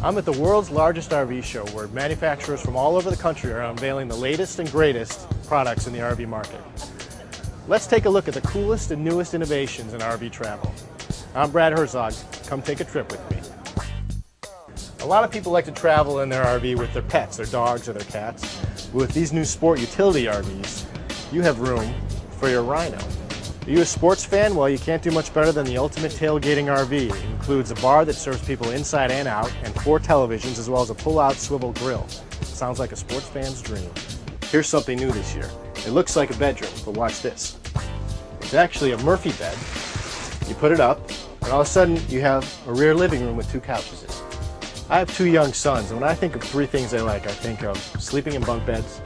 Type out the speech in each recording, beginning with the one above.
I'm at the world's largest RV show where manufacturers from all over the country are unveiling the latest and greatest products in the RV market. Let's take a look at the coolest and newest innovations in RV travel. I'm Brad Herzog. Come take a trip with me. A lot of people like to travel in their RV with their pets, their dogs or their cats. With these new sport utility RVs, you have room for your rhino. Are you a sports fan? Well, you can't do much better than the ultimate tailgating RV. It includes a bar that serves people inside and out, and four televisions, as well as a pull-out swivel grill. Sounds like a sports fan's dream. Here's something new this year. It looks like a bedroom, but watch this. It's actually a Murphy bed. You put it up, and all of a sudden you have a rear living room with two couches in it. I have two young sons, and when I think of three things I like, I think of sleeping in bunk beds,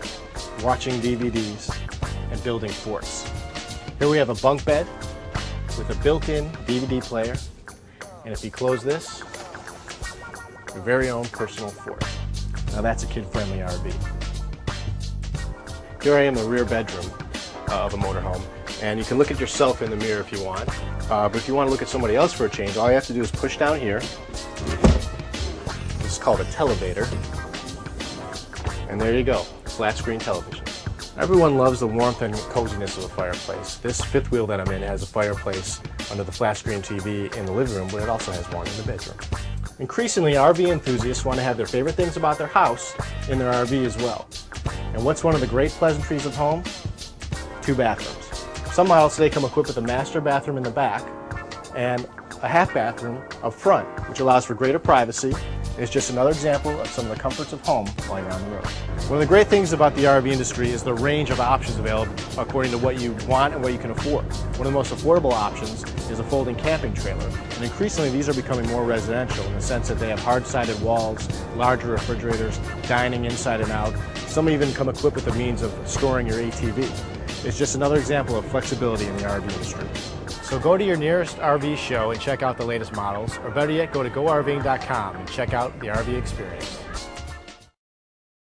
watching DVDs, and building forts. Here we have a bunk bed with a built-in DVD player. And if you close this, your very own personal fort. Now that's a kid-friendly RV. Here I am in the rear bedroom uh, of a motorhome. And you can look at yourself in the mirror if you want. Uh, but if you want to look at somebody else for a change, all you have to do is push down here. This is called a televator. And there you go, flat screen television. Everyone loves the warmth and coziness of a fireplace. This fifth wheel that I'm in has a fireplace under the flat screen TV in the living room, but it also has one in the bedroom. Increasingly, RV enthusiasts want to have their favorite things about their house in their RV as well. And what's one of the great pleasantries of home? Two bathrooms. Some models today come equipped with a master bathroom in the back and a half bathroom up front, which allows for greater privacy it's just another example of some of the comforts of home while on the road. One of the great things about the RV industry is the range of options available according to what you want and what you can afford. One of the most affordable options is a folding camping trailer. And increasingly these are becoming more residential in the sense that they have hard-sided walls, larger refrigerators, dining inside and out. Some even come equipped with the means of storing your ATV. It's just another example of flexibility in the RV industry. So go to your nearest RV show and check out the latest models, or better yet, go to GoRVing.com and check out the RV experience.